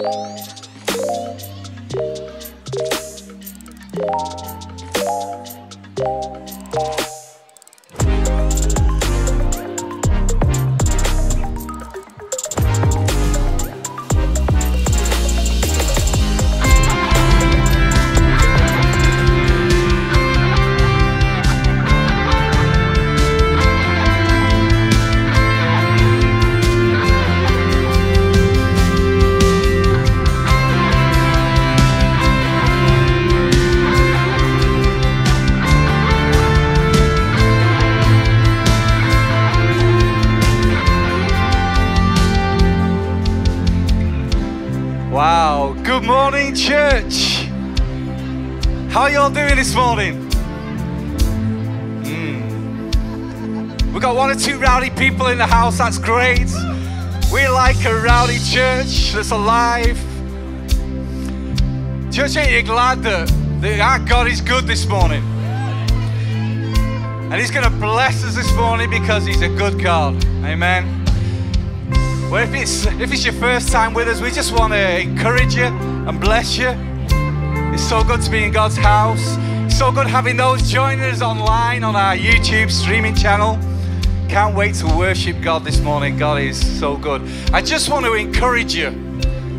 Yeah. People in the house, that's great. We like a rowdy church that's alive. Church, ain't you glad that, that our God is good this morning? And He's going to bless us this morning because He's a good God. Amen. Well, if it's, if it's your first time with us, we just want to encourage you and bless you. It's so good to be in God's house. It's so good having those joining us online on our YouTube streaming channel. Can't wait to worship God this morning. God is so good. I just want to encourage you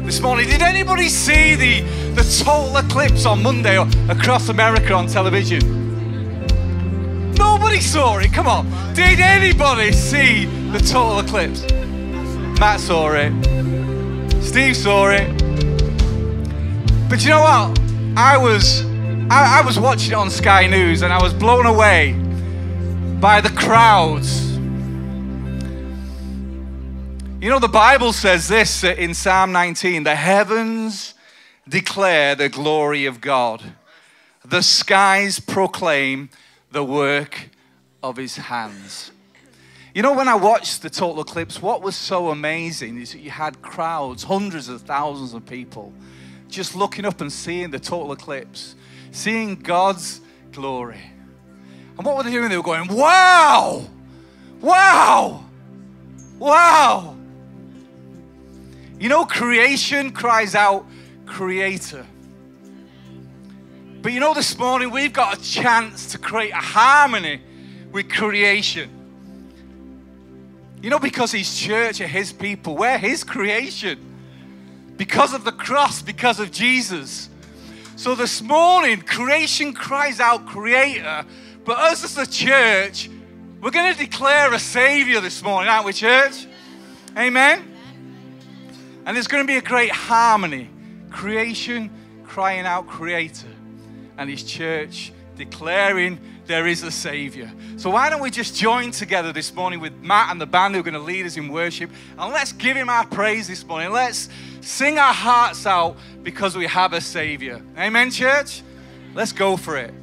this morning. Did anybody see the, the total eclipse on Monday across America on television? Nobody saw it. Come on. Did anybody see the total eclipse? Matt saw it. Steve saw it. But you know what? I was I, I, was watching it on Sky News and I was blown away by the crowds. You know, the Bible says this uh, in Psalm 19 the heavens declare the glory of God, the skies proclaim the work of his hands. You know, when I watched the total eclipse, what was so amazing is that you had crowds, hundreds of thousands of people, just looking up and seeing the total eclipse, seeing God's glory. And what were they doing? They were going, wow, wow, wow. You know, creation cries out, Creator. But you know, this morning we've got a chance to create a harmony with creation. You know, because His church are His people, we're His creation. Because of the cross, because of Jesus. So this morning, creation cries out, Creator. But us as a church, we're going to declare a Savior this morning, aren't we, church? Amen? And there's going to be a great harmony. Creation crying out, Creator. And His church declaring there is a Savior. So, why don't we just join together this morning with Matt and the band who are going to lead us in worship? And let's give Him our praise this morning. Let's sing our hearts out because we have a Savior. Amen, church? Let's go for it.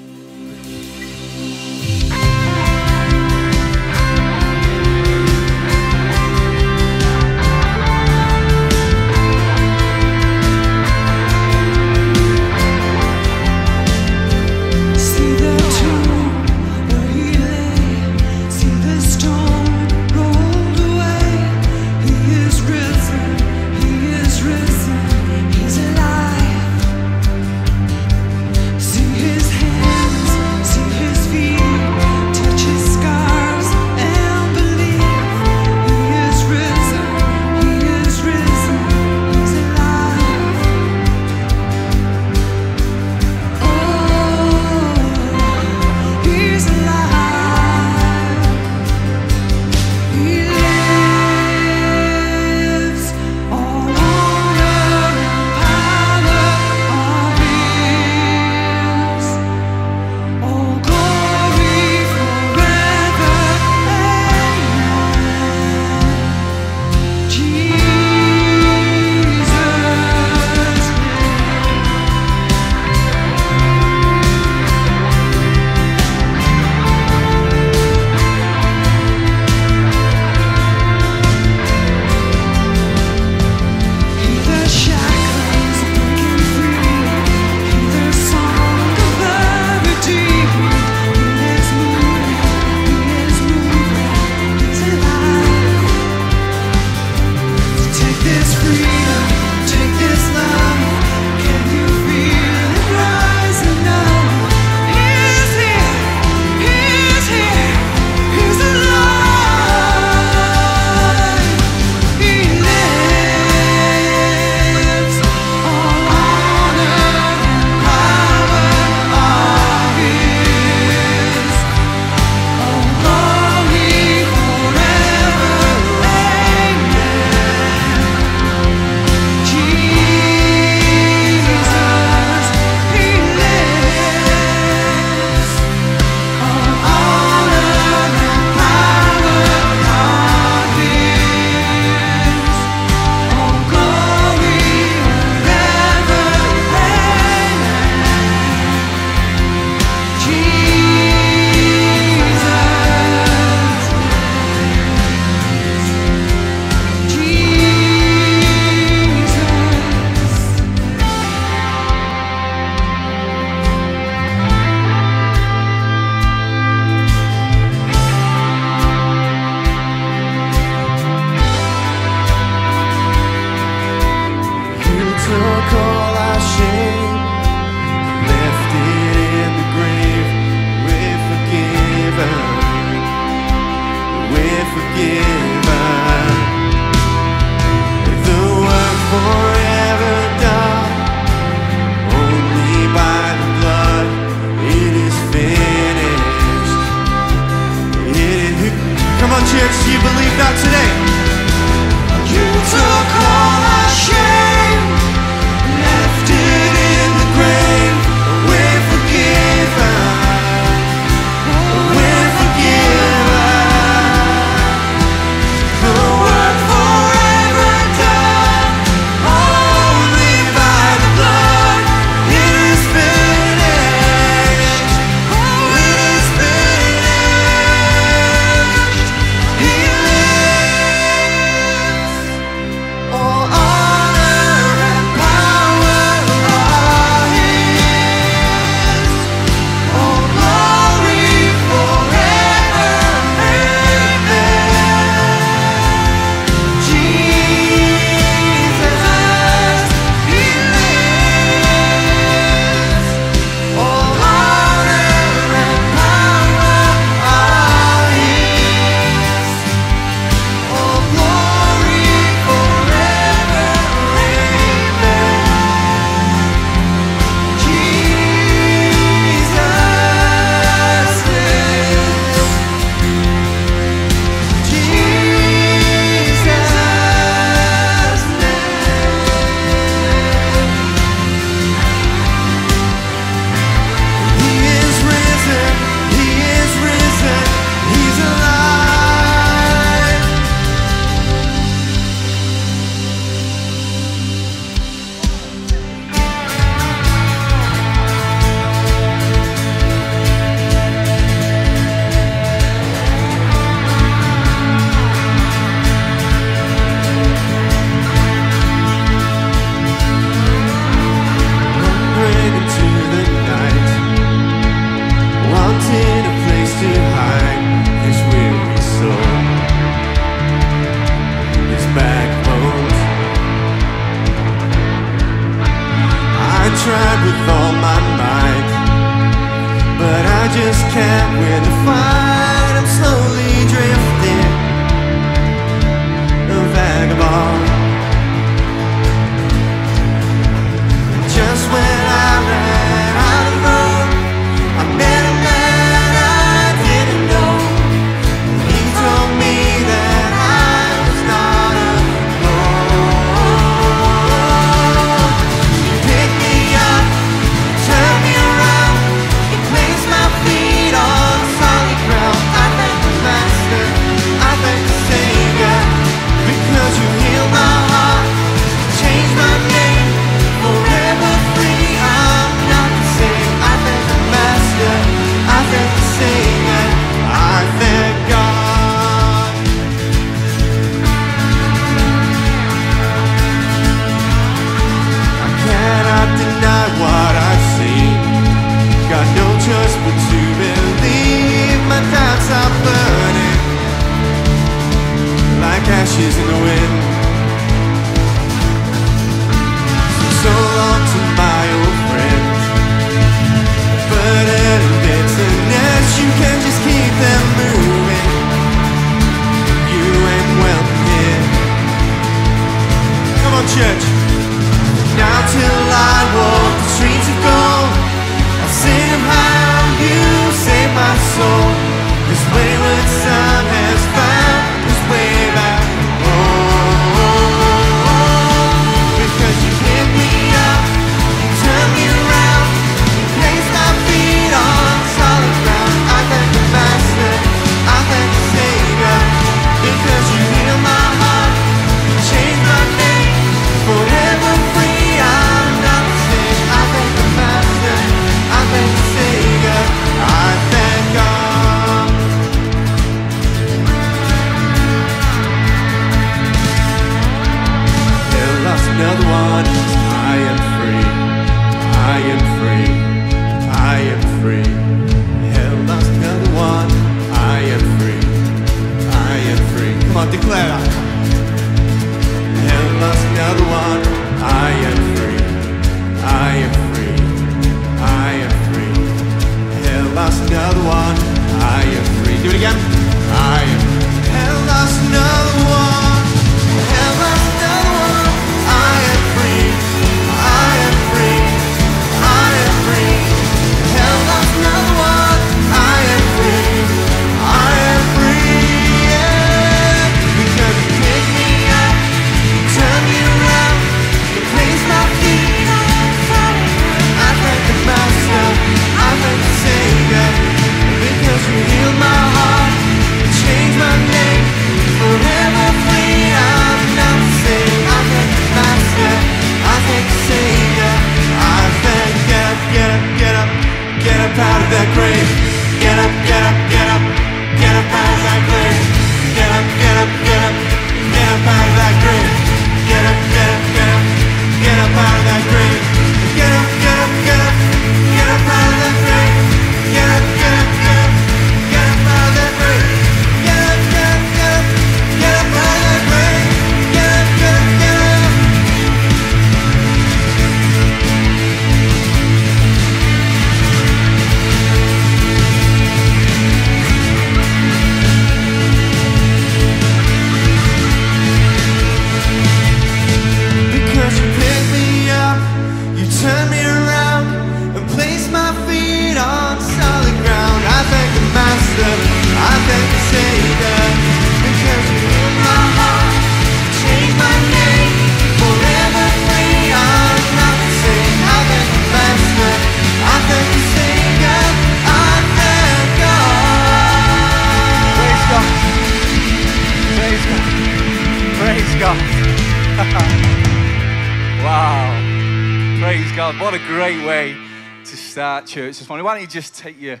church this morning. Why don't you just take your,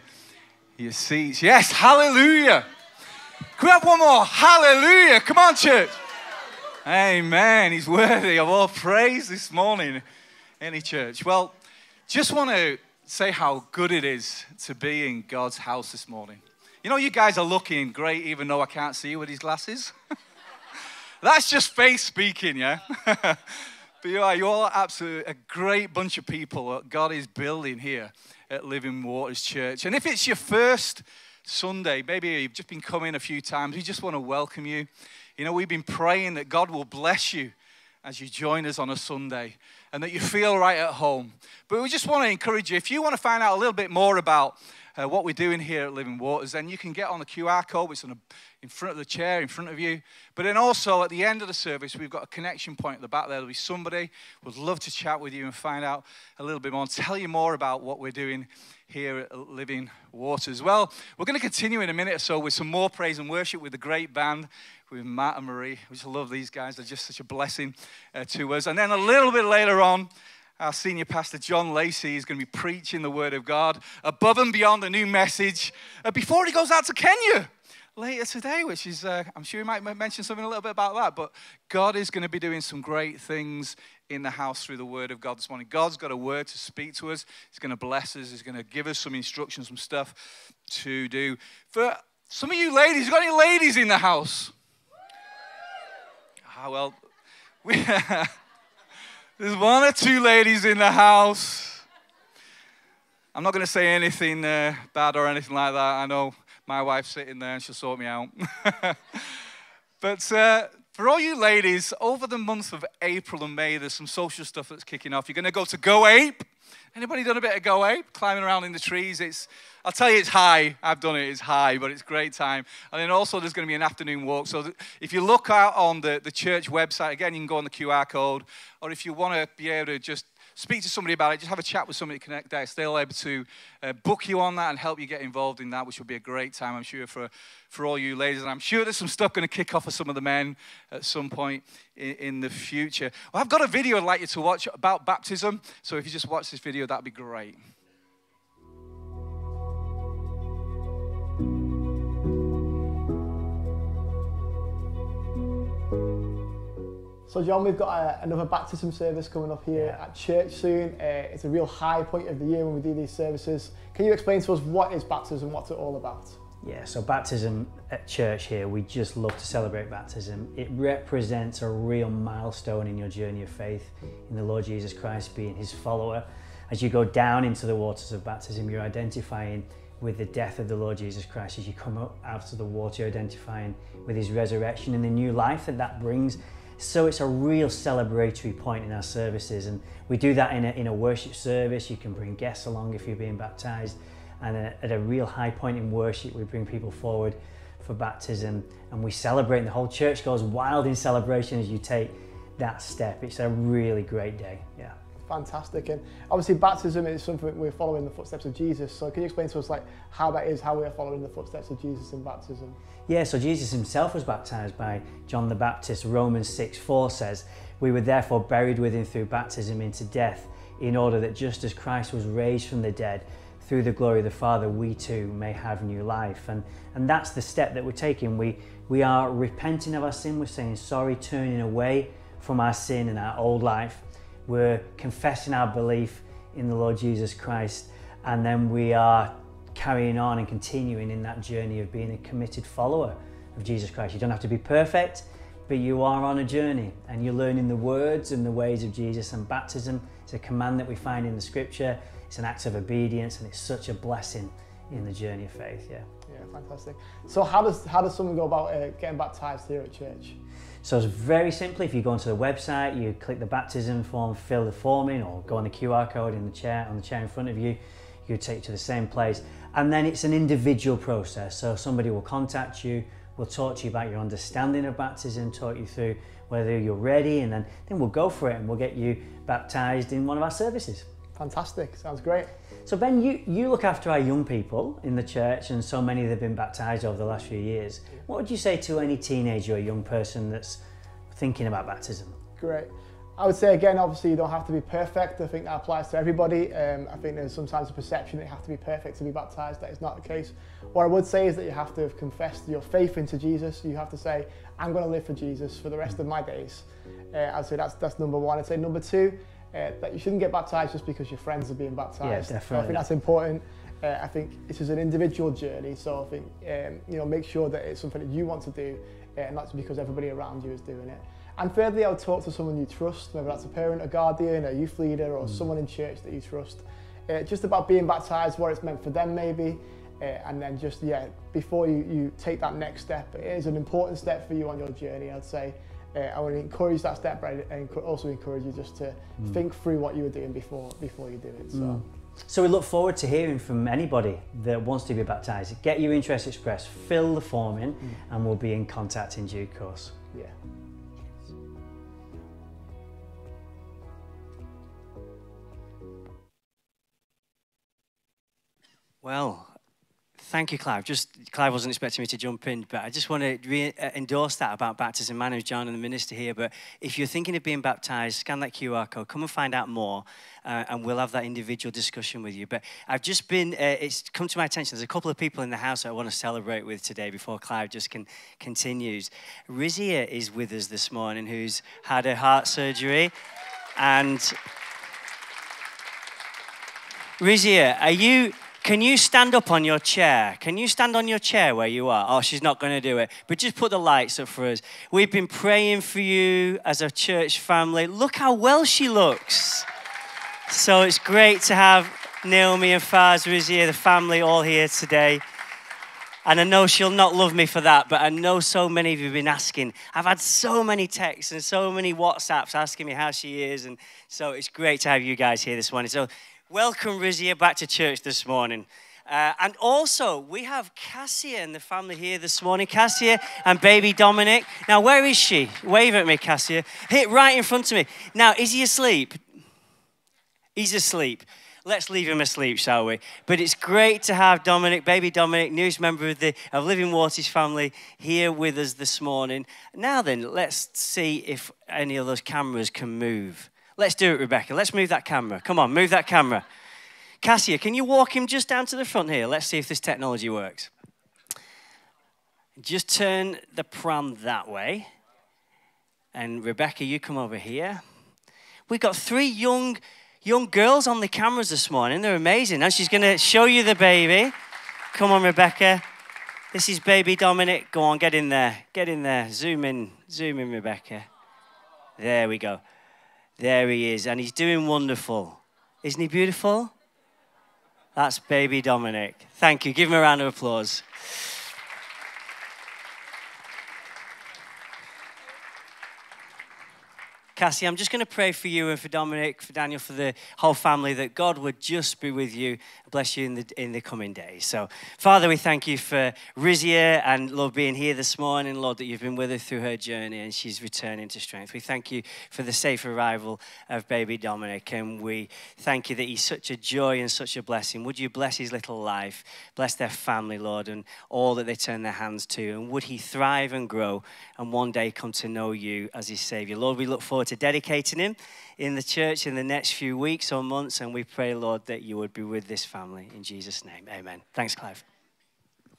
your seats? Yes, hallelujah. Can we have one more? Hallelujah. Come on, church. Amen. He's worthy of all praise this morning, any church. Well, just want to say how good it is to be in God's house this morning. You know, you guys are looking great, even though I can't see you with these glasses. That's just face speaking, yeah? but you are, you're absolutely a great bunch of people that God is building here at Living Waters Church. And if it's your first Sunday, maybe you've just been coming a few times, we just want to welcome you. You know, we've been praying that God will bless you as you join us on a Sunday and that you feel right at home. But we just want to encourage you if you want to find out a little bit more about uh, what we're doing here at Living Waters, then you can get on the QR code, which is on in front of the chair, in front of you. But then also at the end of the service, we've got a connection point at the back there. There'll be somebody would love to chat with you and find out a little bit more and tell you more about what we're doing here at Living Waters. Well, we're going to continue in a minute or so with some more praise and worship with the great band with Matt and Marie. We just love these guys. They're just such a blessing uh, to us. And then a little bit later on, our senior pastor John Lacy is going to be preaching the word of God above and beyond the new message uh, before he goes out to Kenya later today, which is, uh, I'm sure he might mention something a little bit about that. But God is going to be doing some great things in the house through the word of God this morning. God's got a word to speak to us, He's going to bless us, He's going to give us some instructions, some stuff to do. For some of you ladies, you got any ladies in the house? Ah, well, we. There's one or two ladies in the house. I'm not going to say anything uh, bad or anything like that. I know my wife's sitting there and she'll sort me out. but uh, for all you ladies, over the month of April and May, there's some social stuff that's kicking off. You're going to go to Go Ape. Anybody done a bit of Go Ape? Climbing around in the trees. It's, I'll tell you, it's high. I've done it. It's high, but it's great time. And then also, there's going to be an afternoon walk. So if you look out on the, the church website, again, you can go on the QR code. Or if you want to be able to just speak to somebody about it, just have a chat with somebody at Connect Desk. They'll be able to uh, book you on that and help you get involved in that, which will be a great time, I'm sure, for, for all you ladies. And I'm sure there's some stuff going to kick off for some of the men at some point in, in the future. Well, I've got a video I'd like you to watch about baptism. So if you just watch this video, that'd be great. So, John, we've got a, another baptism service coming up here yeah. at church soon. Uh, it's a real high point of the year when we do these services. Can you explain to us what is baptism, what's it all about? Yeah, so baptism at church here, we just love to celebrate baptism. It represents a real milestone in your journey of faith in the Lord Jesus Christ, being his follower. As you go down into the waters of baptism, you're identifying with the death of the Lord Jesus Christ. As you come up out of the water, you're identifying with his resurrection and the new life that that brings so it's a real celebratory point in our services, and we do that in a, in a worship service. You can bring guests along if you're being baptized, and at a real high point in worship, we bring people forward for baptism, and we celebrate. And the whole church goes wild in celebration as you take that step. It's a really great day. Yeah fantastic. And obviously, baptism is something we're following the footsteps of Jesus. So, can you explain to us like how that is, how we are following the footsteps of Jesus in baptism? Yeah, so Jesus himself was baptized by John the Baptist. Romans 6 4 says, We were therefore buried with him through baptism into death, in order that just as Christ was raised from the dead, through the glory of the Father, we too may have new life. And, and that's the step that we're taking. We, we are repenting of our sin, we're saying sorry, turning away from our sin and our old life we're confessing our belief in the Lord Jesus Christ, and then we are carrying on and continuing in that journey of being a committed follower of Jesus Christ. You don't have to be perfect, but you are on a journey and you're learning the words and the ways of Jesus. And baptism is a command that we find in the scripture, it's an act of obedience, and it's such a blessing in the journey of faith. Yeah. Yeah, fantastic. So, how does how does someone go about uh, getting baptized here at church? So it's very simply, if you go onto the website, you click the baptism form, fill the form in, or go on the QR code in the chair on the chair in front of you, you take to the same place. And then it's an individual process. So somebody will contact you, will talk to you about your understanding of baptism, talk you through whether you're ready, and then, then we'll go for it and we'll get you baptized in one of our services. Fantastic, sounds great. So Ben, you, you look after our young people in the church and so many that have been baptised over the last few years. What would you say to any teenager or young person that's thinking about baptism? Great. I would say again, obviously you don't have to be perfect. I think that applies to everybody. Um, I think there's sometimes a perception that you have to be perfect to be baptized. That is not the case. What I would say is that you have to have confessed your faith into Jesus. You have to say, I'm going to live for Jesus for the rest of my days. Uh, I'd say that's, that's number one. I'd say number two, uh, that you shouldn't get baptized just because your friends are being baptized. Yeah, definitely. I think that's important. Uh, I think this is an individual journey, so I think um, you know make sure that it's something that you want to do, uh, and not because everybody around you is doing it. And thirdly, I would talk to someone you trust, whether that's a parent, a guardian, a youth leader, or someone in church that you trust. Uh, just about being baptized, what it's meant for them, maybe. Uh, and then just, yeah, before you, you take that next step, it is an important step for you on your journey, I'd say. Uh, I would encourage that step, but I also encourage you just to mm. think through what you were doing before before you do it. So. Mm. So we look forward to hearing from anybody that wants to be baptized. Get your interest expressed, fill the form in, mm. and we'll be in contact in due course. Yeah. Well, thank you, Clive. Just Clive wasn't expecting me to jump in, but I just want to uh, endorse that about baptism. My name's John, and the minister here. But if you're thinking of being baptized, scan that QR code. Come and find out more, uh, and we'll have that individual discussion with you. But I've just been. Uh, it's come to my attention. There's a couple of people in the house that I want to celebrate with today before Clive just can continues. Rizia is with us this morning, who's had a heart surgery, and. Rizia, are you? Can you stand up on your chair? Can you stand on your chair where you are? Oh, she's not going to do it. But just put the lights up for us. We've been praying for you as a church family. Look how well she looks. So it's great to have Naomi and Faz, Rizia, the family, all here today. And I know she'll not love me for that, but I know so many of you have been asking. I've had so many texts and so many WhatsApps asking me how she is. And so it's great to have you guys here this morning. So welcome, Rizia, back to church this morning. Uh, and also, we have Cassia and the family here this morning. Cassia and baby Dominic. Now, where is she? Wave at me, Cassia. Hit right in front of me. Now, is he asleep? He's asleep. Let's leave him asleep, shall we? But it's great to have Dominic, baby Dominic, newest member of the of Living Waters family, here with us this morning. Now then, let's see if any of those cameras can move. Let's do it, Rebecca. Let's move that camera. Come on, move that camera. Cassia, can you walk him just down to the front here? Let's see if this technology works. Just turn the pram that way. And Rebecca, you come over here. We've got three young young girls on the cameras this morning. They're amazing. And she's going to show you the baby. Come on, Rebecca. This is baby Dominic. Go on, get in there. Get in there. Zoom in. Zoom in, Rebecca. There we go. There he is. And he's doing wonderful. Isn't he beautiful? That's baby Dominic. Thank you. Give him a round of applause. Cassie, I'm just going to pray for you and for Dominic, for Daniel, for the whole family, that God would just be with you, bless you in the, in the coming days. So, Father, we thank you for Rizia and Lord being here this morning, Lord, that you've been with her through her journey and she's returning to strength. We thank you for the safe arrival of baby Dominic, and we thank you that he's such a joy and such a blessing. Would you bless his little life, bless their family, Lord, and all that they turn their hands to, and would he thrive and grow and one day come to know you as his Savior? Lord, we look forward to dedicating him in the church in the next few weeks or months. And we pray, Lord, that you would be with this family. In Jesus' name, amen. Thanks, Clive.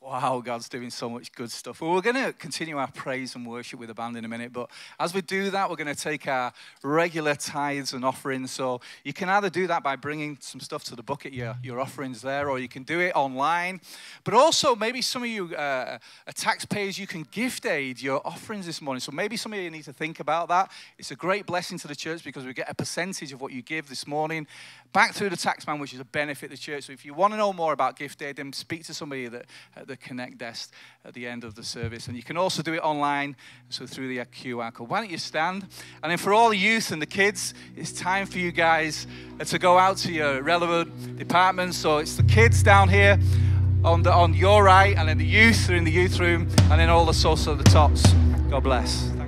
Wow, God's doing so much good stuff. Well, we're going to continue our praise and worship with the band in a minute, but as we do that, we're going to take our regular tithes and offerings. So you can either do that by bringing some stuff to the bucket, your, your offerings there, or you can do it online. But also, maybe some of you uh, are taxpayers, you can gift aid your offerings this morning. So maybe some of you need to think about that. It's a great blessing to the church because we get a percentage of what you give this morning back through the taxman, which is a benefit to the church. So if you want to know more about gift aid, then speak to somebody that, at the Connect desk at the end of the service. And you can also do it online, so through the QR code. Why don't you stand? And then for all the youth and the kids, it's time for you guys uh, to go out to your relevant departments. So it's the kids down here on, the, on your right, and then the youth are in the youth room, and then all the sauce at the tops. God bless.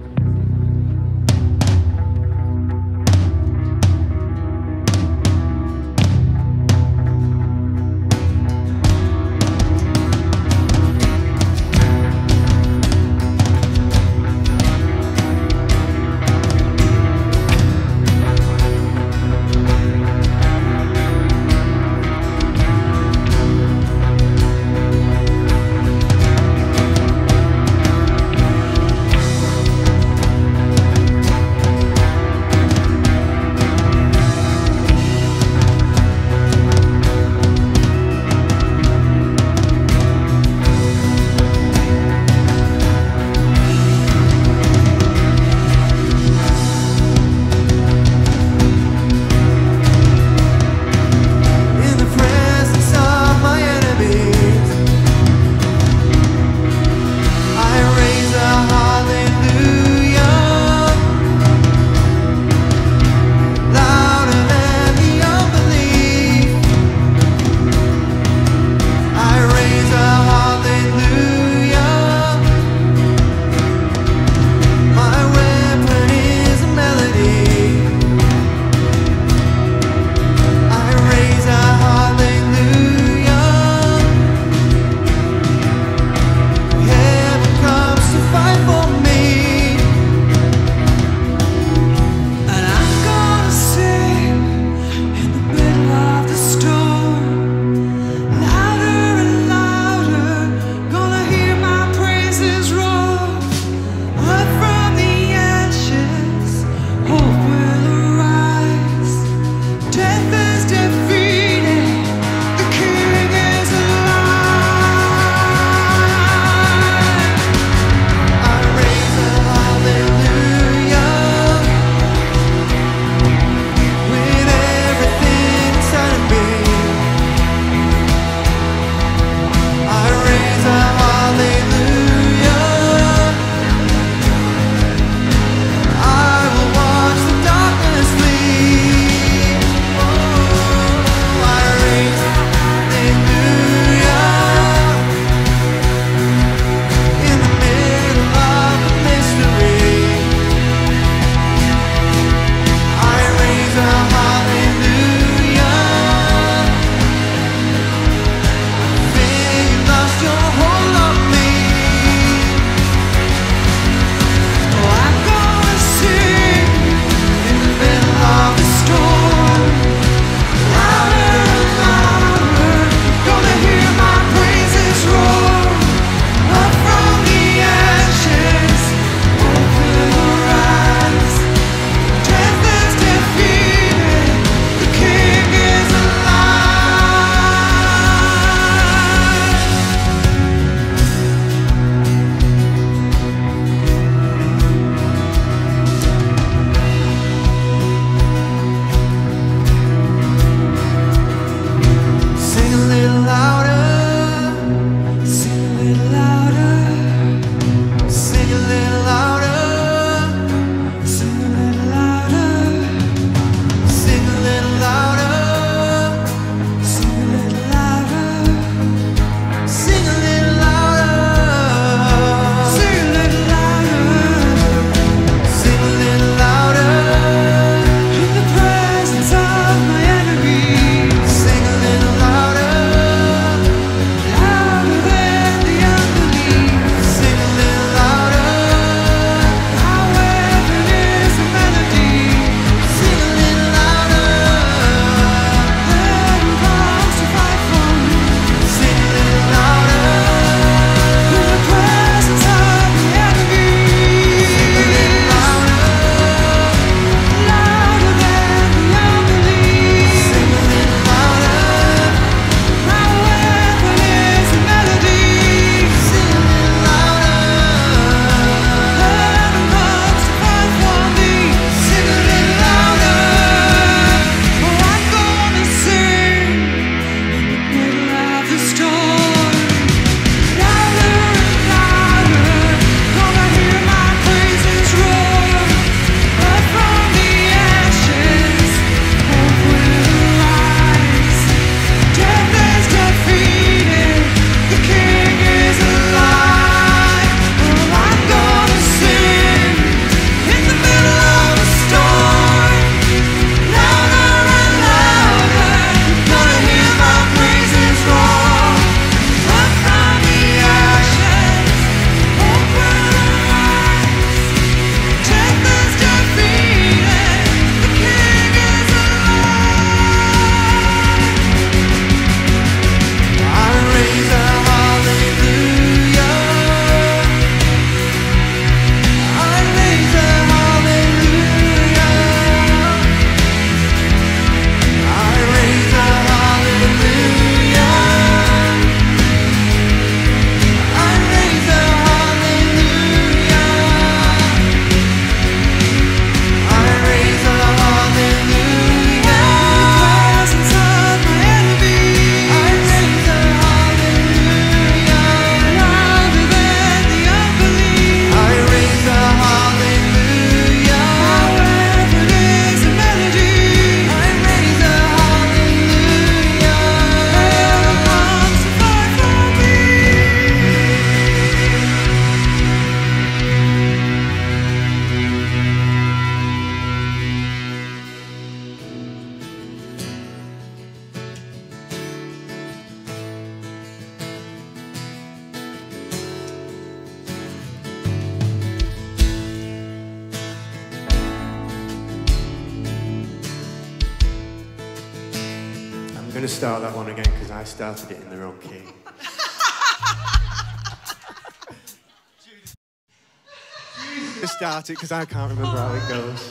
going to start that one again because I started it in the wrong key. to start it because I can't remember how it goes.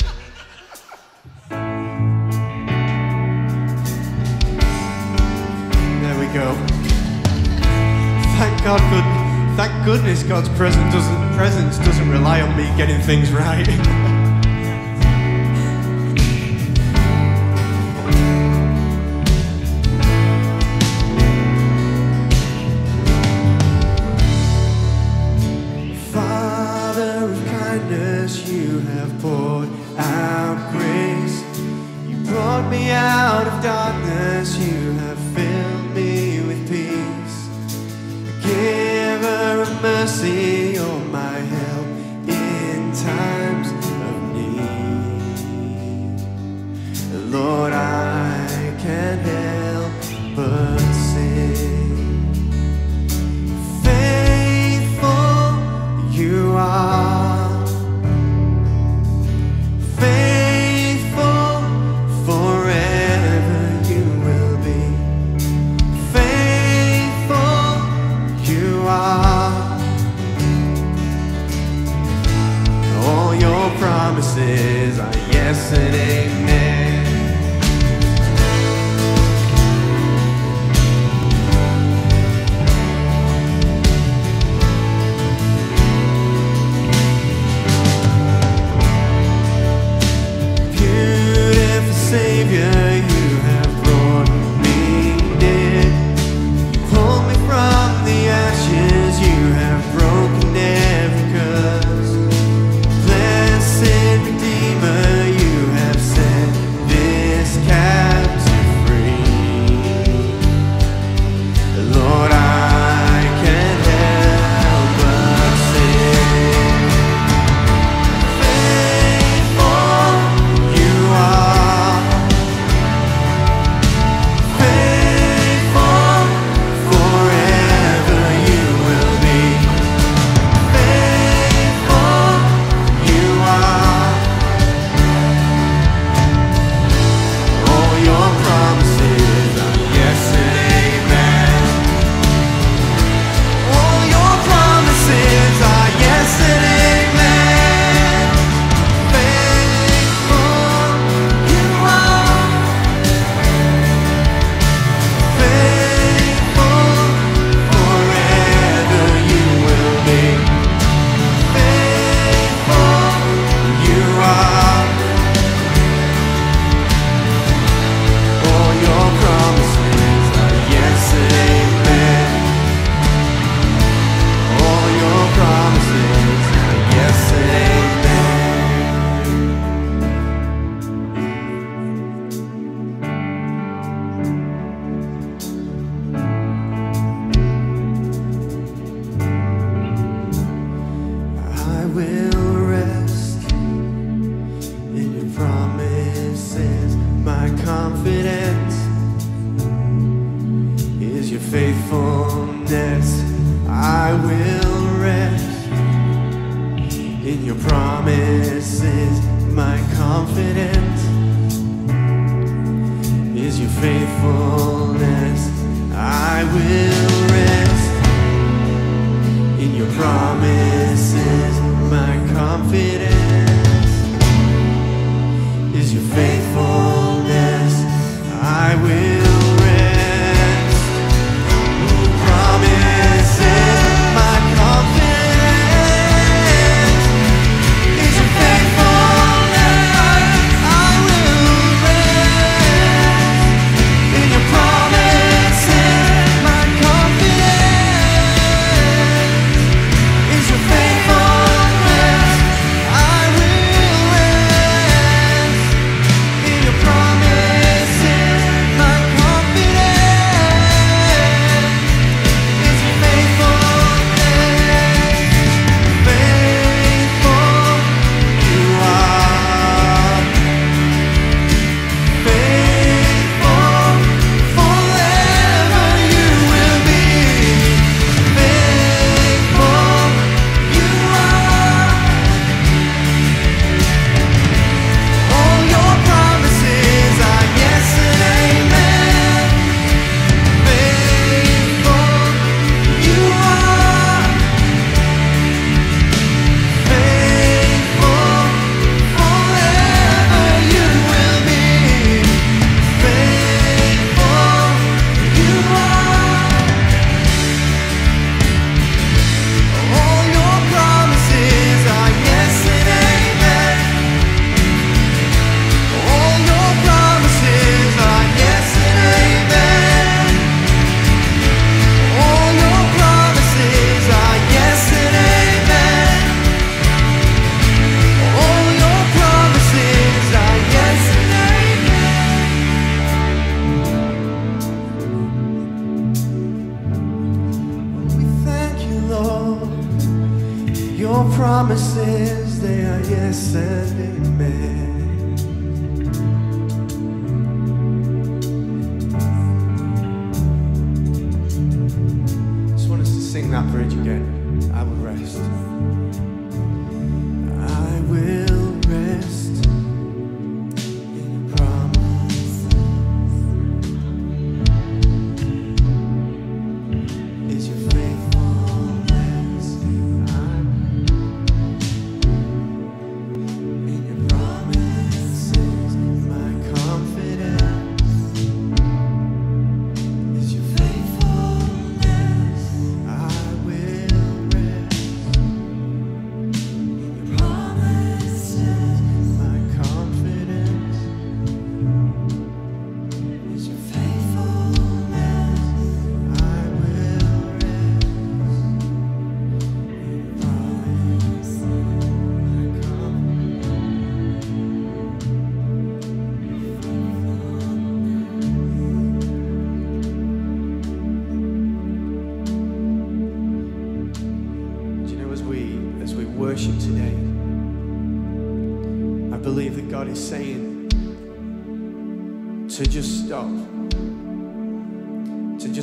There we go. Thank God for, thank goodness God's presence doesn't, presence doesn't rely on me getting things right.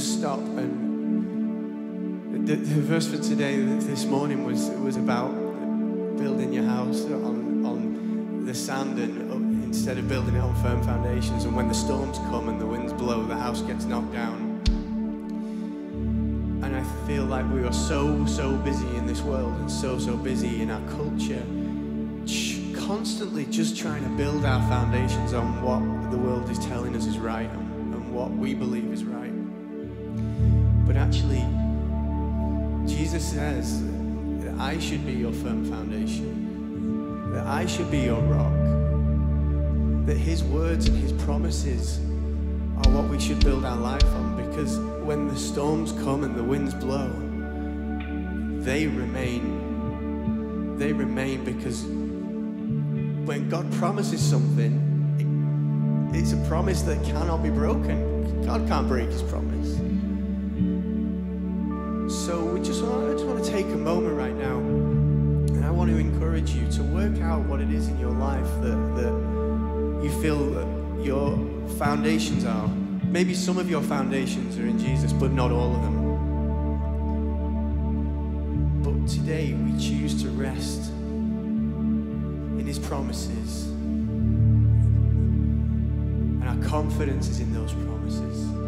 stop and the, the verse for today this morning was was about building your house on on the sand and up, instead of building it on firm foundations. And when the storms come and the winds blow the house gets knocked down. And I feel like we are so, so busy in this world and so, so busy in our culture, constantly just trying to build our foundations on what the world is telling us is right and, and what we believe is right. But actually, Jesus says that I should be your firm foundation, that I should be your rock, that His words and His promises are what we should build our life on because when the storms come and the winds blow, they remain. They remain because when God promises something, it's a promise that cannot be broken. God can't break his promise. So we just want, I just want to take a moment right now and I want to encourage you to work out what it is in your life that, that you feel that your foundations are. Maybe some of your foundations are in Jesus, but not all of them. But today we choose to rest in His promises. And our confidence is in those promises.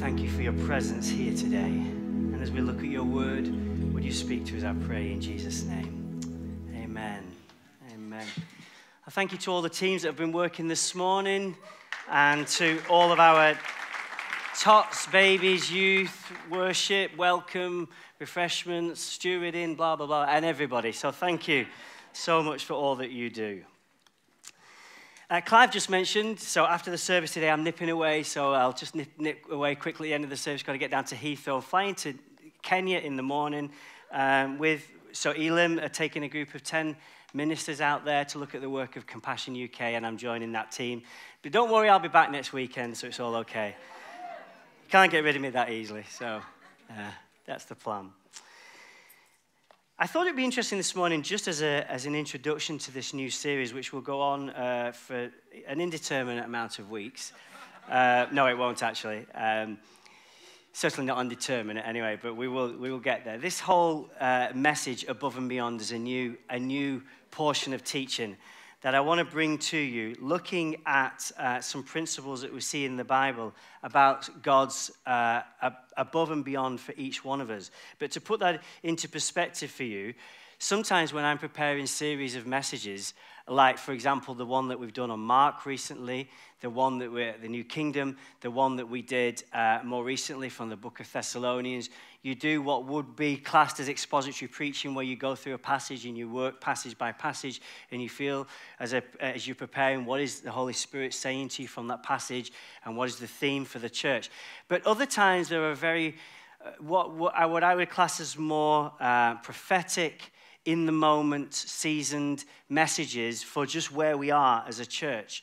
Thank you for your presence here today. And as we look at your word, would you speak to us, I pray, in Jesus' name. Amen. Amen. I thank you to all the teams that have been working this morning and to all of our tots, babies, youth, worship, welcome, refreshments, stewarding, blah, blah, blah, and everybody. So thank you so much for all that you do. Uh, Clive just mentioned, so after the service today, I'm nipping away, so I'll just nip, nip away quickly at the end of the service. Got to get down to Heathrow, flying to Kenya in the morning. Um, with so Elim are taking a group of 10 ministers out there to look at the work of Compassion UK, and I'm joining that team. But don't worry, I'll be back next weekend, so it's all okay. You can't get rid of me that easily, so uh, that's the plan. I thought it'd be interesting this morning, just as, a, as an introduction to this new series, which will go on uh, for an indeterminate amount of weeks. Uh, no, it won't actually. Um, certainly not undeterminate anyway, but we will, we will get there. This whole uh, message, above and beyond, is a new, a new portion of teaching that I want to bring to you, looking at uh, some principles that we see in the Bible about God's uh, above and beyond for each one of us. But to put that into perspective for you, sometimes when I'm preparing series of messages, like, for example, the one that we've done on Mark recently, the one that we're the New Kingdom, the one that we did uh, more recently from the book of Thessalonians. You do what would be classed as expository preaching, where you go through a passage and you work passage by passage, and you feel as, a, as you're preparing what is the Holy Spirit saying to you from that passage and what is the theme for the church. But other times there are very, uh, what, what, what I would class as more uh, prophetic in the moment, seasoned messages for just where we are as a church.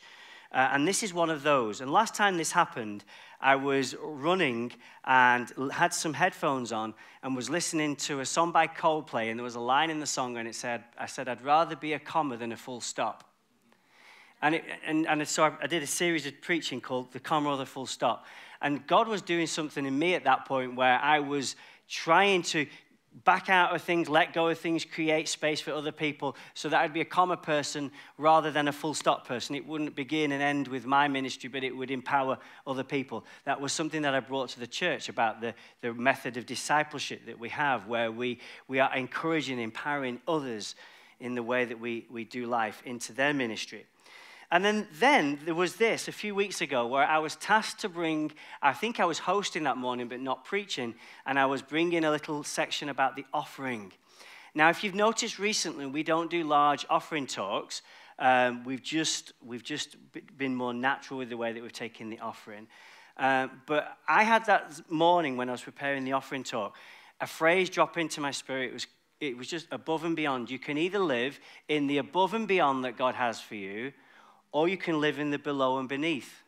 Uh, and this is one of those. And last time this happened, I was running and had some headphones on and was listening to a song by Coldplay. And there was a line in the song, and it said, I said, I'd rather be a comma than a full stop. And, it, and, and so I, did a series of preaching called The Comma or the Full Stop. And God was doing something in me at that point where I was trying to back out of things, let go of things, create space for other people so that I'd be a comma person rather than a full stop person. It wouldn't begin and end with my ministry, but it would empower other people. That was something that I brought to the church about the, the method of discipleship that we have, where we, we are encouraging, empowering others in the way that we, we do life into their ministry. And then, then there was this a few weeks ago where I was tasked to bring, I think I was hosting that morning but not preaching, and I was bringing a little section about the offering. Now, if you've noticed recently, we don't do large offering talks. Um, we've, just, we've just been more natural with the way that we've taken the offering. Uh, but I had that morning when I was preparing the offering talk, a phrase drop into my spirit. It was, it was just above and beyond. You can either live in the above and beyond that God has for you, or you can live in the below and beneath.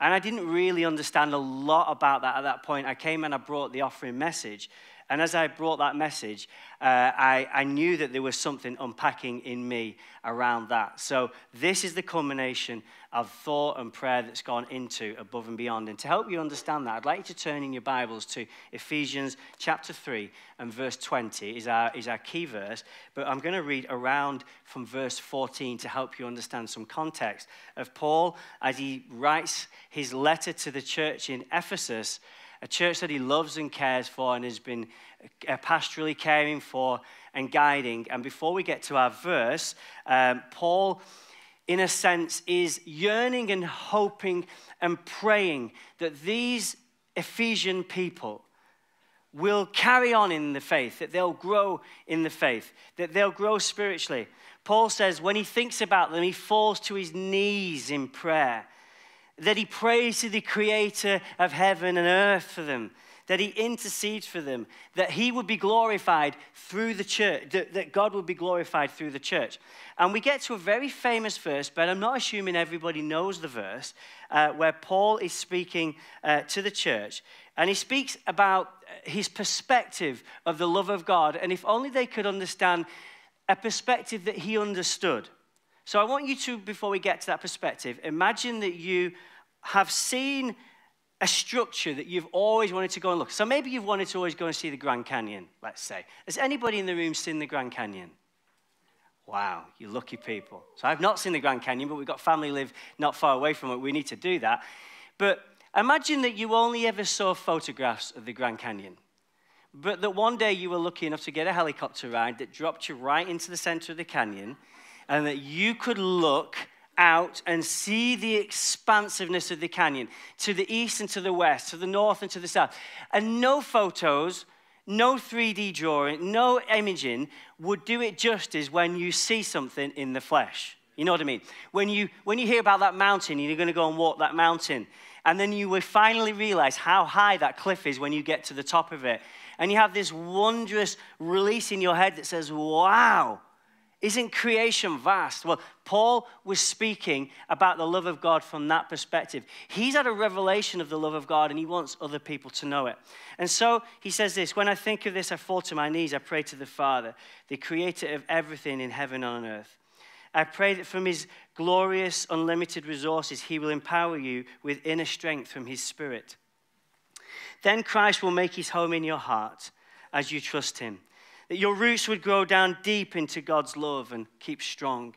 And I didn't really understand a lot about that at that point. I came and I brought the offering message. And as I brought that message, uh, I, I knew that there was something unpacking in me around that. So, this is the culmination of thought and prayer that's gone into above and beyond. And to help you understand that, I'd like you to turn in your Bibles to Ephesians chapter 3 and verse 20 is our, is our key verse. But I'm going to read around from verse 14 to help you understand some context of Paul as he writes his letter to the church in Ephesus a church that he loves and cares for and has been uh, pastorally caring for and guiding. And before we get to our verse, um, Paul in a sense, is yearning and hoping and praying that these Ephesian people will carry on in the faith, that they'll grow in the faith, that they'll grow spiritually. Paul says when he thinks about them, he falls to his knees in prayer, that he prays to the creator of heaven and earth for them, that he intercedes for them, that he would be glorified through the church, that God would be glorified through the church. And we get to a very famous verse, but I'm not assuming everybody knows the verse, uh, where Paul is speaking uh, to the church. And he speaks about his perspective of the love of God. And if only they could understand a perspective that he understood. So I want you to, before we get to that perspective, imagine that you have seen a structure that you've always wanted to go and look. So maybe you've wanted to always go and see the Grand Canyon, let's say. Has anybody in the room seen the Grand Canyon? Wow, you lucky people. So I've not seen the Grand Canyon, but we've got family live not far away from it. We need to do that. But Imagine that you only ever saw photographs of the Grand Canyon, but that one day you were lucky enough to get a helicopter ride that dropped you right into the center of the canyon, and that you could look out and see the expansiveness of the canyon to the east and to the west, to the north and to the south. And no photos, no 3D drawing, no imaging would do it justice when you see something in the flesh. You know what I mean? When you, when you hear about that mountain, you're going to go and walk that mountain. And then you will finally realize how high that cliff is when you get to the top of it. And you have this wondrous release in your head that says, wow, isn't creation vast? Well, Paul was speaking about the love of God from that perspective. He's had a revelation of the love of God and he wants other people to know it. And so he says this When I think of this, I fall to my knees. I pray to the Father, the creator of everything in heaven and on earth. I pray that from his glorious, unlimited resources, he will empower you with inner strength from his Spirit. Then Christ will make his home in your heart as you trust him that your roots would grow down deep into God's love and keep strong.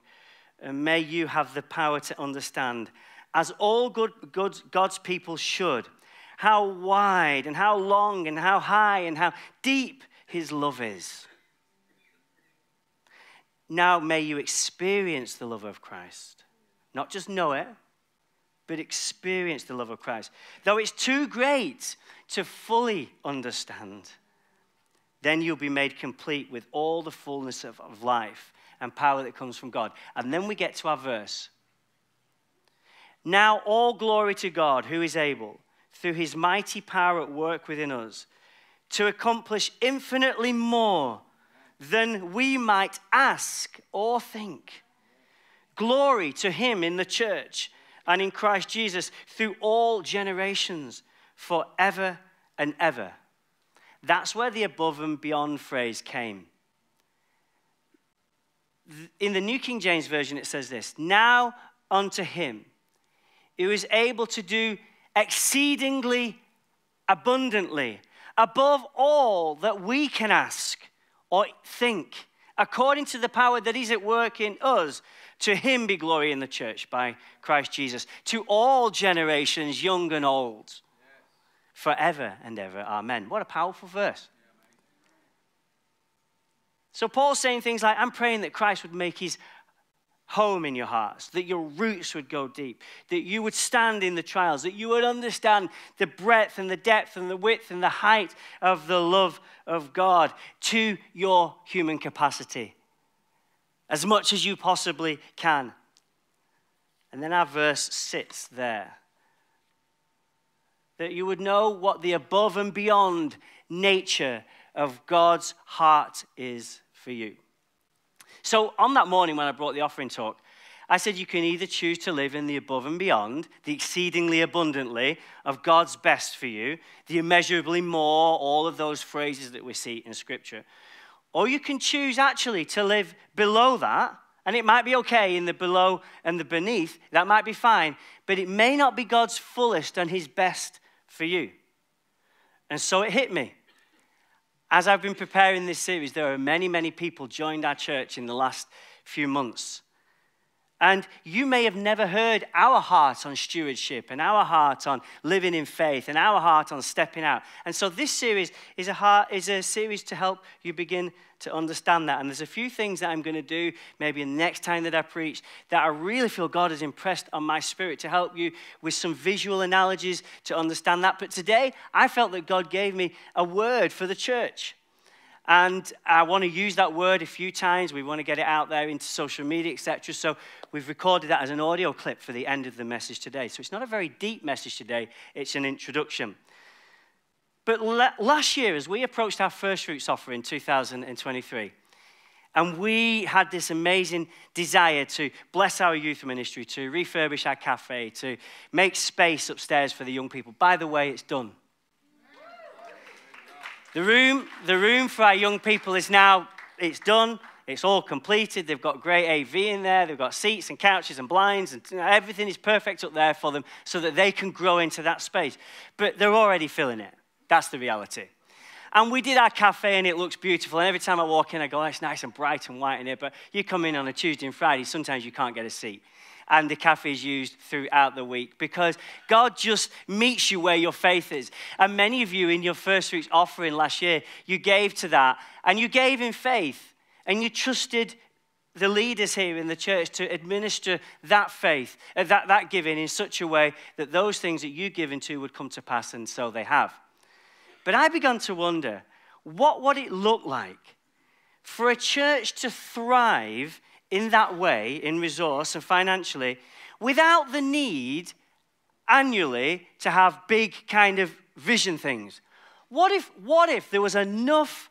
And may you have the power to understand, as all good, good, God's people should, how wide and how long and how high and how deep His love is. Now may you experience the love of Christ. Not just know it, but experience the love of Christ. Though it's too great to fully understand then you'll be made complete with all the fullness of, of life and power that comes from God. And then we get to our verse. Now, all glory to God who is able, through his mighty power at work within us, to accomplish infinitely more than we might ask or think. Glory to him in the church and in Christ Jesus through all generations, forever and ever. That's where the above and beyond phrase came. In the New King James Version, it says this Now unto him who is able to do exceedingly abundantly, above all that we can ask or think, according to the power that is at work in us. To him be glory in the church by Christ Jesus, to all generations, young and old forever and ever. Amen. What a powerful verse. So Paul's saying things like, I'm praying that Christ would make his home in your hearts, that your roots would go deep, that you would stand in the trials, that you would understand the breadth and the depth and the width and the height of the love of God to your human capacity as much as you possibly can. And then our verse sits there that you would know what the above and beyond nature of God's heart is for you. So, on that morning when I brought the offering talk, I said you can either choose to live in the above and beyond, the exceedingly abundantly of God's best for you, the immeasurably more, all of those phrases that we see in Scripture. Or you can choose actually to live below that, and it might be okay in the below and the beneath, that might be fine, but it may not be God's fullest and His best for you. And so it hit me. As I've been preparing this series, there are many, many people joined our church in the last few months. And you may have never heard our heart on stewardship and our heart on living in faith and our heart on stepping out. And so this series is a, heart, is a series to help you begin to understand that. And there's a few things that I'm going to do maybe the next time that I preach that I really feel God has impressed on my spirit to help you with some visual analogies to understand that. But today, I felt that God gave me a word for the church. And I want to use that word a few times. We want to get it out there into social media, etc. So we've recorded that as an audio clip for the end of the message today. So it's not a very deep message today, it's an introduction. But last year, as we approached our first fruits offer in 2023, and we had this amazing desire to bless our youth ministry, to refurbish our cafe, to make space upstairs for the young people. By the way, it's done. The room, the room for our young people is now, it's done. It's all completed. They've got great AV in there. They've got seats and couches and blinds, and everything is perfect up there for them so that they can grow into that space. But they're already filling it. That's the reality. And we did our cafe and it looks beautiful. And every time I walk in, I go, oh, it's nice and bright and white in here. But you come in on a Tuesday and Friday, sometimes you can't get a seat. And the cafe is used throughout the week because God just meets you where your faith is. And many of you in your first week's offering last year, you gave to that and you gave in faith and you trusted the leaders here in the church to administer that faith, uh, that, that giving in such a way that those things that you've given to would come to pass, and so they have. But I began to wonder what would it look like for a church to thrive in that way, in resource and financially, without the need annually to have big kind of vision things? What if, what if there was enough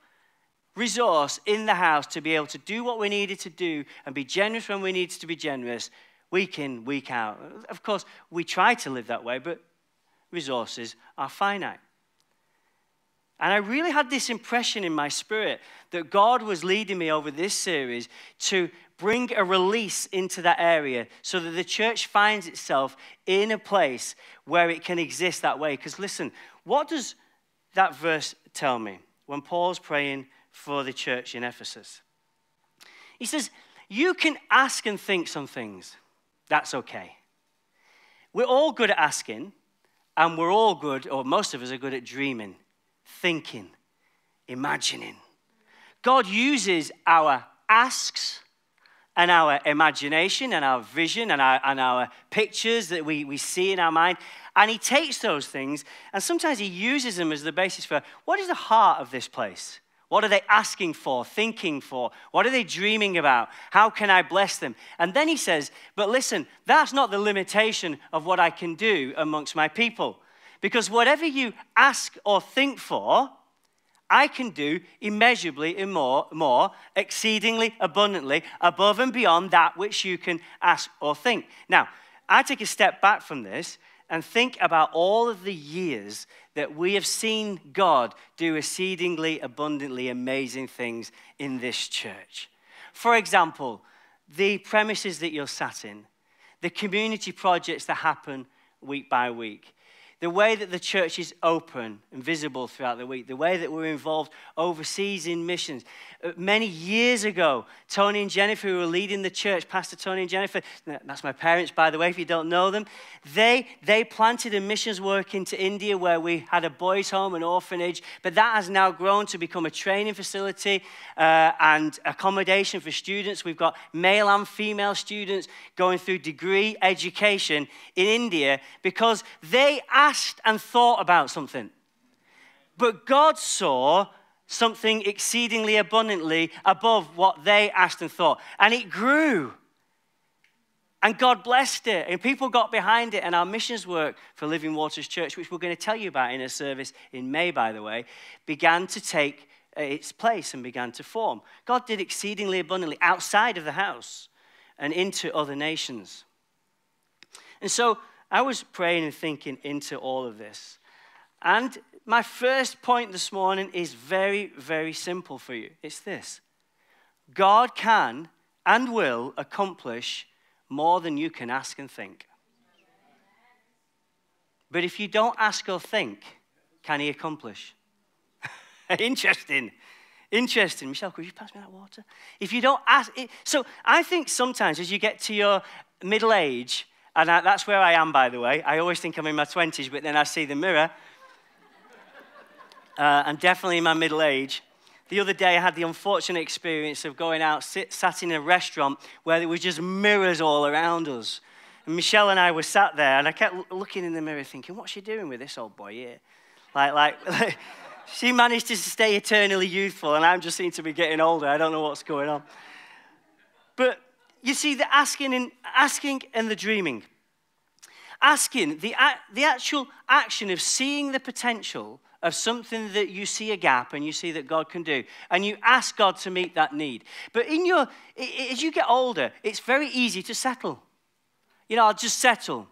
resource in the house to be able to do what we needed to do and be generous when we needed to be generous, week in, week out. Of course, we try to live that way, but resources are finite. And I really had this impression in my spirit that God was leading me over this series to bring a release into that area so that the church finds itself in a place where it can exist that way. Because listen, what does that verse tell me? When Paul's praying for the church in Ephesus. He says, You can ask and think some things. That's okay. We're all good at asking, and we're all good, or most of us are good at dreaming, thinking, imagining. God uses our asks and our imagination and our vision and our, and our pictures that we, we see in our mind. And he takes those things and sometimes he uses them as the basis for what is the heart of this place? What are they asking for, thinking for? What are they dreaming about? How can I bless them? And then he says, But listen, that's not the limitation of what I can do amongst my people. Because whatever you ask or think for, I can do immeasurably more, more, exceedingly abundantly, above and beyond that which you can ask or think. Now, I take a step back from this and think about all of the years that we have seen God do exceedingly abundantly amazing things in this church. For example, the premises that you're sat in, the community projects that happen week by week, the way that the church is open and visible throughout the week, the way that we're involved overseas in missions. Uh, many years ago, Tony and Jennifer, who were leading the church, Pastor Tony and Jennifer, that's my parents, by the way, if you don't know them, they, they planted a missions work into India where we had a boys' home, an orphanage, but that has now grown to become a training facility uh, and accommodation for students. We've got male and female students going through degree education in India because they asked and thought about something. But God saw something exceedingly abundantly above what they asked and thought. And it grew. And God blessed it, and people got behind it. And our missions work for Living Waters Church, which we're going to tell you about in a service in May, by the way, began to take uh, its place and began to form. God did exceedingly abundantly outside of the house and into other nations. And so I was praying and thinking into all of this. And my first point this morning is very, very simple for you. It's this God can and will accomplish more than you can ask and think. But if you don't ask or think, can He accomplish? Interesting. Interesting. Michelle, could you pass me that water? If you don't ask, it, so I think sometimes as you get to your middle age, and I, that's where I am, by the way. I always think I'm in my 20s, but then I see the mirror uh, and definitely in my middle age. The other day, I had the unfortunate experience of going out, sit, sat in a restaurant where there were just mirrors all around us. And Michelle and I were sat there, and I kept looking in the mirror thinking, what's she doing with this old boy here? Like, like, like she managed to stay eternally youthful, and I'm just seem to be getting older. I don't know what's going on. But you see, the asking and, asking and the dreaming. Asking, the, the actual action of seeing the potential of something that you see a gap and you see that God can do, and you ask God to meet that need. But in your, as you get older, it's very easy to settle. You know, I'll just settle.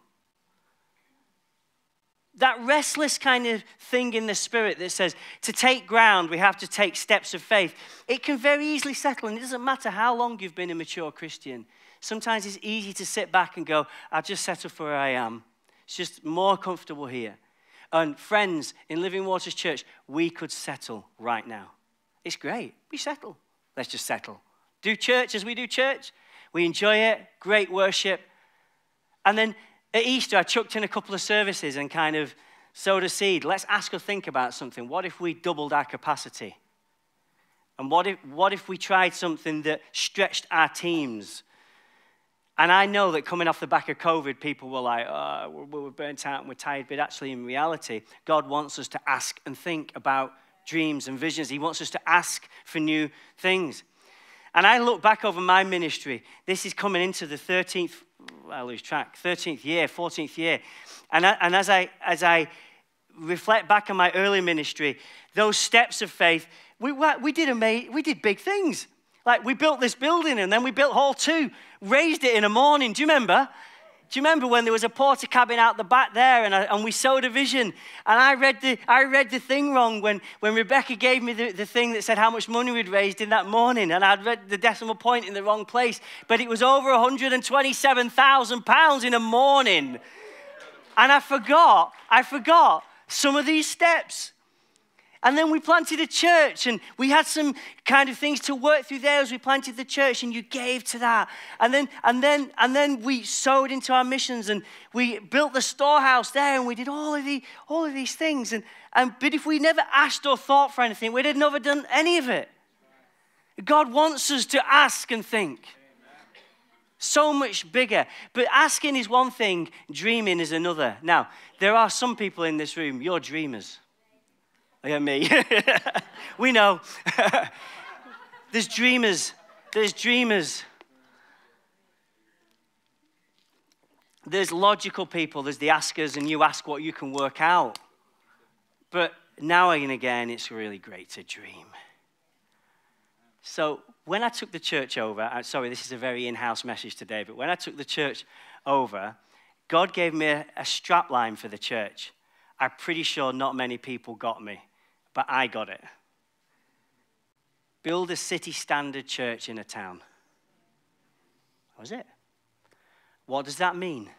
That restless kind of thing in the spirit that says to take ground, we have to take steps of faith. It can very easily settle, and it doesn't matter how long you've been a mature Christian. Sometimes it's easy to sit back and go, I'll just settle for where I am. It's just more comfortable here. and friends in Living Waters Church, we could settle right now. It's great. We settle. Let's just settle. Do church as we do church. We enjoy it. Great worship. And then at Easter, I chucked in a couple of services and kind of sowed a seed. Let's ask or think about something. What if we doubled our capacity? And what if, what if we tried something that stretched our teams? And I know that coming off the back of COVID, people were like, oh, we're burnt out and we're tired. But actually, in reality, God wants us to ask and think about dreams and visions. He wants us to ask for new things. And I look back over my ministry. This is coming into the 13th, I lose track, 13th year, 14th year. And, I, and as, I, as I reflect back on my early ministry, those steps of faith, we, we, did, ama- we did big things. Like we built this building and then we built Hall 2, raised it in a morning. Do you remember? Do you remember when there was a Portakabin out the back there and, I, and we sowed a vision? And I read the, I read the thing wrong when, when Rebecca gave me the, the thing that said how much money we'd raised in that morning. And I'd read the decimal point in the wrong place. But it was over £127,000 in a morning. And I forgot, I forgot some of these steps. And then we planted a church and we had some kind of things to work through there as we planted the church and you gave to that. And then and then and then we sowed into our missions and we built the storehouse there and we did all of the all of these things. And, and but if we never asked or thought for anything, we'd have never done any of it. God wants us to ask and think. So much bigger. But asking is one thing, dreaming is another. Now, there are some people in this room, you're dreamers. At me. we know. there's dreamers. There's dreamers. There's logical people. There's the askers, and you ask what you can work out. But now and again, it's really great to dream. So when I took the church over, uh, sorry, this is a very in house message today, but when I took the church over, God gave me a, a strap line for the church. I'm pretty sure not many people got me but I got it. Build a city standard church in a town. That was it. What does that mean?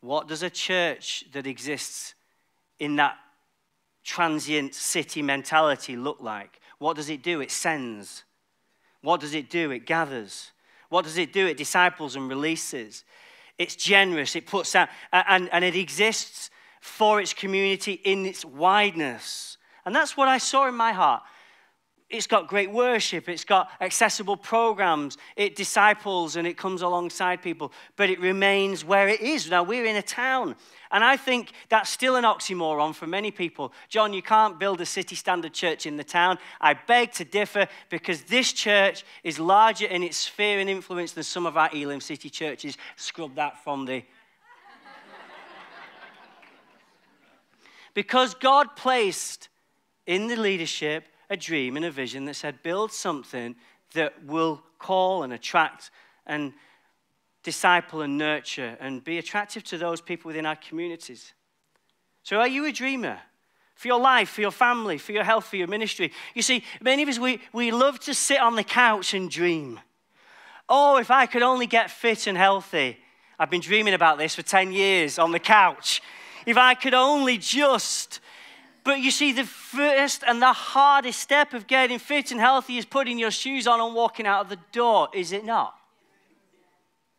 What does a church that exists in that transient city mentality look like? What does it do? It sends. What does it do? It gathers. What does it do? It disciples and releases. It's generous. It puts out, and, and it exists for its community in its wideness. And that's what I saw in my heart. It's got great worship, it's got accessible programs, it disciples and it comes alongside people, but it remains where it is. Now, we're in a town, and I think that's still an oxymoron for many people. John, you can't build a city standard church in the town. I beg to differ because this church is larger in its sphere and influence than some of our Elim City churches. Scrub that from the because God placed in the leadership a dream and a vision that said, build something that will call and attract and disciple and nurture and be attractive to those people within our communities. So, are you a dreamer? For your life, for your family, for your health, for your ministry. You see, many of us, we, we love to sit on the couch and dream. Oh, if I could only get fit and healthy. I've been dreaming about this for 10 years on the couch. If I could only just but you see, the first and the hardest step of getting fit and healthy is putting your shoes on and walking out of the door, is it not?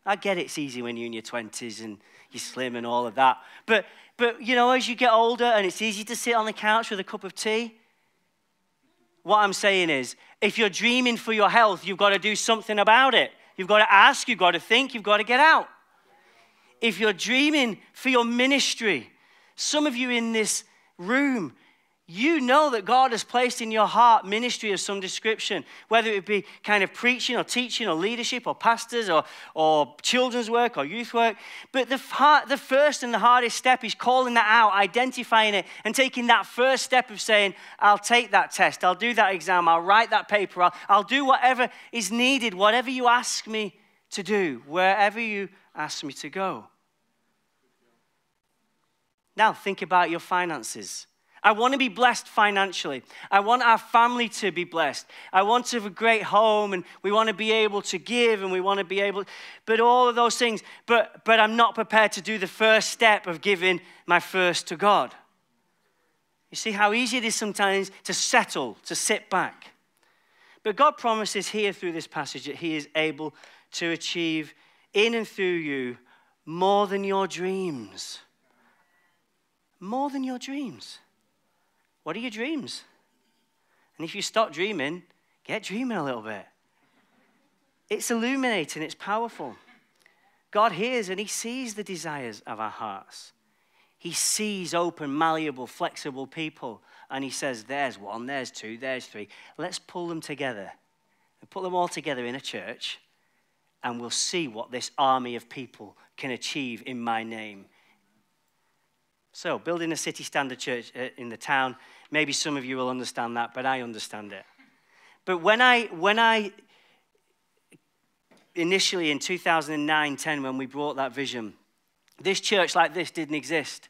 I get it's easy when you're in your 20s and you're slim and all of that. But, but, you know, as you get older and it's easy to sit on the couch with a cup of tea, what I'm saying is, if you're dreaming for your health, you've got to do something about it. You've got to ask, you've got to think, you've got to get out. If you're dreaming for your ministry, some of you in this room, you know that God has placed in your heart ministry of some description, whether it be kind of preaching or teaching or leadership or pastors or, or children's work or youth work. But the, the first and the hardest step is calling that out, identifying it, and taking that first step of saying, I'll take that test, I'll do that exam, I'll write that paper, I'll, I'll do whatever is needed, whatever you ask me to do, wherever you ask me to go. Now, think about your finances. I want to be blessed financially. I want our family to be blessed. I want to have a great home and we want to be able to give and we want to be able, but all of those things. But, but I'm not prepared to do the first step of giving my first to God. You see how easy it is sometimes to settle, to sit back. But God promises here through this passage that He is able to achieve in and through you more than your dreams. More than your dreams. What are your dreams? And if you stop dreaming, get dreaming a little bit. It's illuminating, it's powerful. God hears and He sees the desires of our hearts. He sees open, malleable, flexible people, and He says, There's one, there's two, there's three. Let's pull them together and put them all together in a church, and we'll see what this army of people can achieve in my name. So, building a city standard church uh, in the town, maybe some of you will understand that, but I understand it. But when I, when I initially in 2009 10, when we brought that vision, this church like this didn't exist.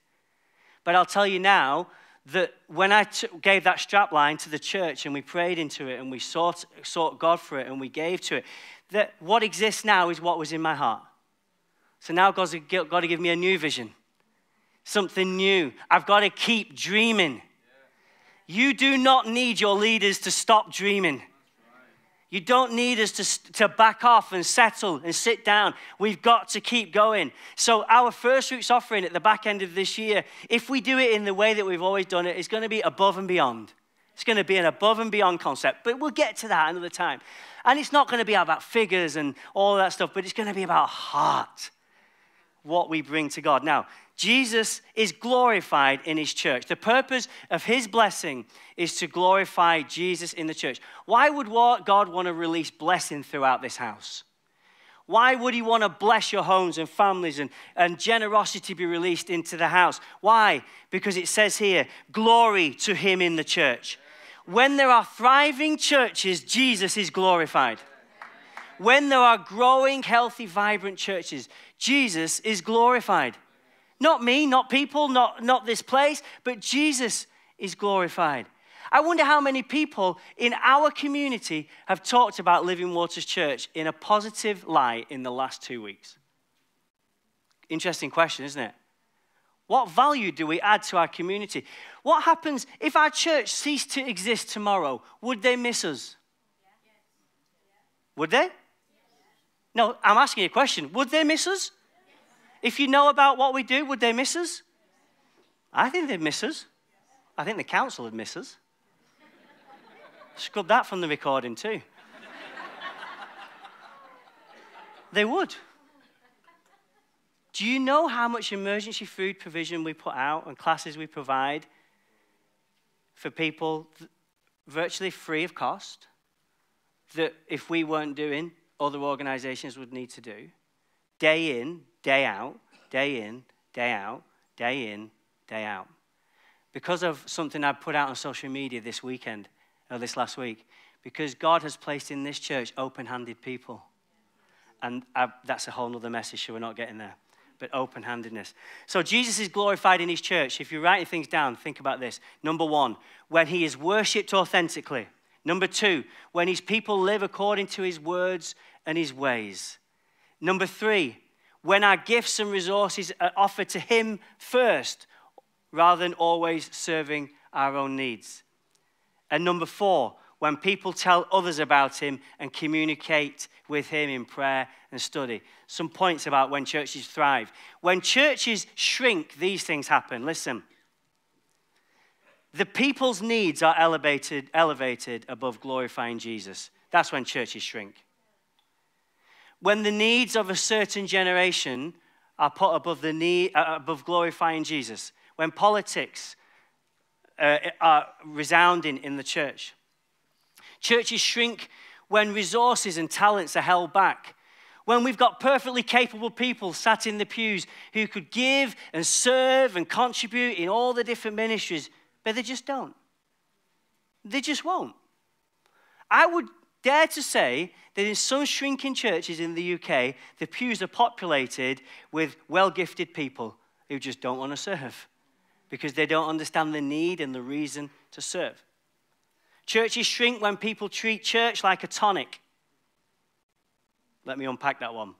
But I'll tell you now that when I t- gave that strap line to the church and we prayed into it and we sought, sought God for it and we gave to it, that what exists now is what was in my heart. So now God's got to give me a new vision, something new. I've got to keep dreaming. You do not need your leaders to stop dreaming. You don't need us to, to back off and settle and sit down. We've got to keep going. So, our first fruits offering at the back end of this year, if we do it in the way that we've always done it, it, is going to be above and beyond. It's going to be an above and beyond concept, but we'll get to that another time. And it's not going to be about figures and all that stuff, but it's going to be about heart, what we bring to God. Now, Jesus is glorified in his church. The purpose of his blessing is to glorify Jesus in the church. Why would God want to release blessing throughout this house? Why would he want to bless your homes and families and, and generosity be released into the house? Why? Because it says here, glory to him in the church. When there are thriving churches, Jesus is glorified. When there are growing, healthy, vibrant churches, Jesus is glorified. Not me, not people, not, not this place, but Jesus is glorified. I wonder how many people in our community have talked about Living Waters Church in a positive light in the last two weeks. Interesting question, isn't it? What value do we add to our community? What happens if our church ceased to exist tomorrow? Would they miss us? Would they? No, I'm asking you a question. Would they miss us? If you know about what we do, would they miss us? I think they'd miss us. I think the council would miss us. Scrub that from the recording, too. they would. Do you know how much emergency food provision we put out and classes we provide for people virtually free of cost that if we weren't doing, other organizations would need to do? Day in, day out, day in, day out, day in, day out. Because of something I put out on social media this weekend, or this last week, because God has placed in this church open handed people. And I, that's a whole other message, so we're not getting there. But open handedness. So Jesus is glorified in his church. If you're writing things down, think about this. Number one, when he is worshipped authentically. Number two, when his people live according to his words and his ways. Number three, when our gifts and resources are offered to Him first, rather than always serving our own needs. And number four, when people tell others about Him and communicate with Him in prayer and study. Some points about when churches thrive. When churches shrink, these things happen. Listen. The people's needs are elevated, elevated above glorifying Jesus. That's when churches shrink when the needs of a certain generation are put above, the need, uh, above glorifying Jesus, when politics uh, are resounding in the church. Churches shrink when resources and talents are held back. When we've got perfectly capable people sat in the pews who could give and serve and contribute in all the different ministries, but they just don't. They just won't. I would dare to say that in some shrinking churches in the UK, the pews are populated with well gifted people who just don't want to serve because they don't understand the need and the reason to serve. Churches shrink when people treat church like a tonic. Let me unpack that one.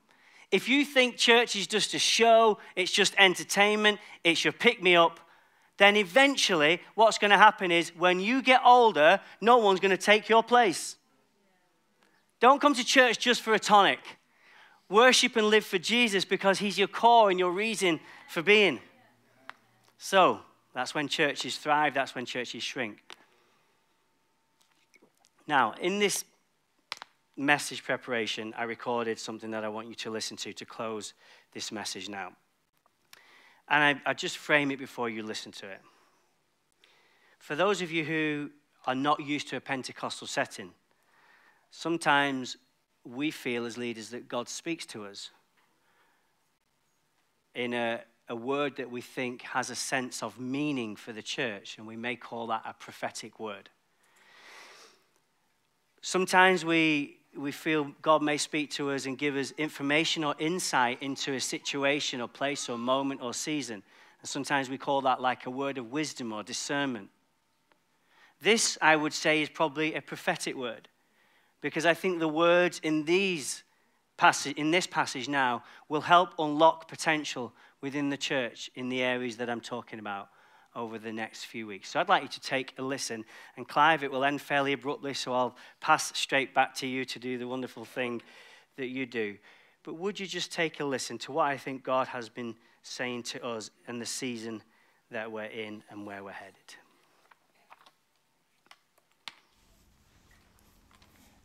If you think church is just a show, it's just entertainment, it's your pick me up, then eventually what's going to happen is when you get older, no one's going to take your place. Don't come to church just for a tonic. Worship and live for Jesus because He's your core and your reason for being. So, that's when churches thrive, that's when churches shrink. Now, in this message preparation, I recorded something that I want you to listen to to close this message now. And I, I just frame it before you listen to it. For those of you who are not used to a Pentecostal setting, sometimes we feel as leaders that God speaks to us in a, a word that we think has a sense of meaning for the church, and we may call that a prophetic word. Sometimes we, we feel God may speak to us and give us information or insight into a situation or place or moment or season. And sometimes we call that like a word of wisdom or discernment. This, I would say, is probably a prophetic word because I think the words in, these passage, in this passage now will help unlock potential within the church in the areas that I'm talking about over the next few weeks. So I'd like you to take a listen. And Clive, it will end fairly abruptly, so I'll pass straight back to you to do the wonderful thing that you do. But would you just take a listen to what I think God has been saying to us in the season that we're in and where we're headed?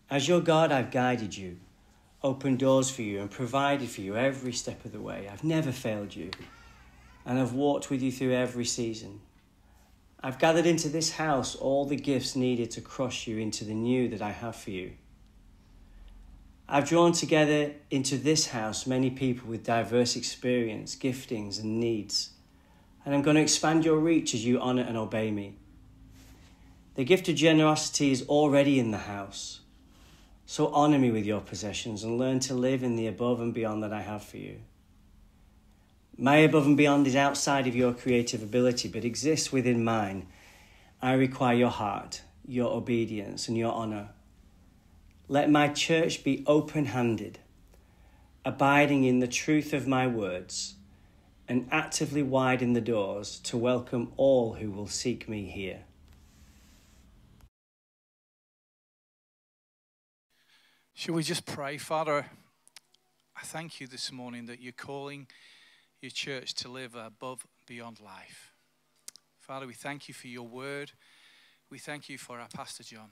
As your God, I've guided you, opened doors for you, and provided for you every step of the way. I've never failed you, and I've walked with you through every season. I've gathered into this house all the gifts needed to crush you into the new that I have for you. I've drawn together into this house many people with diverse experience, giftings, and needs, and I'm going to expand your reach as you honour and obey me. The gift of generosity is already in the house. So honor me with your possessions and learn to live in the above and beyond that I have for you. My above and beyond is outside of your creative ability, but exists within mine. I require your heart, your obedience, and your honor. Let my church be open handed, abiding in the truth of my words, and actively widen the doors to welcome all who will seek me here. Shall we just pray? Father, I thank you this morning that you're calling your church to live above, beyond life. Father, we thank you for your word. We thank you for our Pastor John.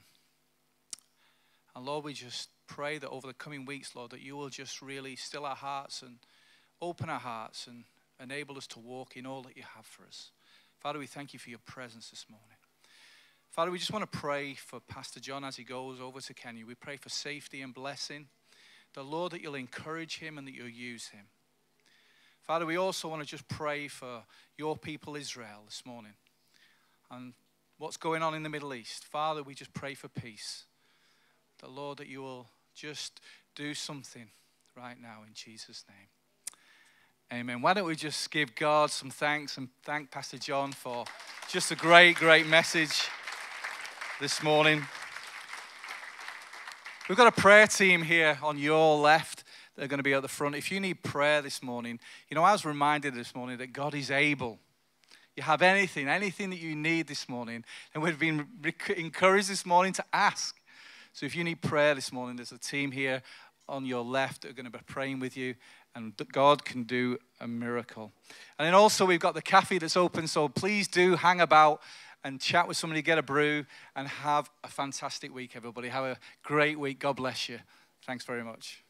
And Lord, we just pray that over the coming weeks, Lord, that you will just really still our hearts and open our hearts and enable us to walk in all that you have for us. Father, we thank you for your presence this morning. Father, we just want to pray for Pastor John as he goes over to Kenya. We pray for safety and blessing. The Lord, that you'll encourage him and that you'll use him. Father, we also want to just pray for your people, Israel, this morning and what's going on in the Middle East. Father, we just pray for peace. The Lord, that you will just do something right now in Jesus' name. Amen. Why don't we just give God some thanks and thank Pastor John for just a great, great message this morning. We've got a prayer team here on your left. They're going to be at the front. If you need prayer this morning, you know, I was reminded this morning that God is able. You have anything, anything that you need this morning, and we've been encouraged this morning to ask. So if you need prayer this morning, there's a team here on your left that are going to be praying with you, and God can do a miracle. And then also, we've got the cafe that's open, so please do hang about and chat with somebody, get a brew, and have a fantastic week, everybody. Have a great week. God bless you. Thanks very much.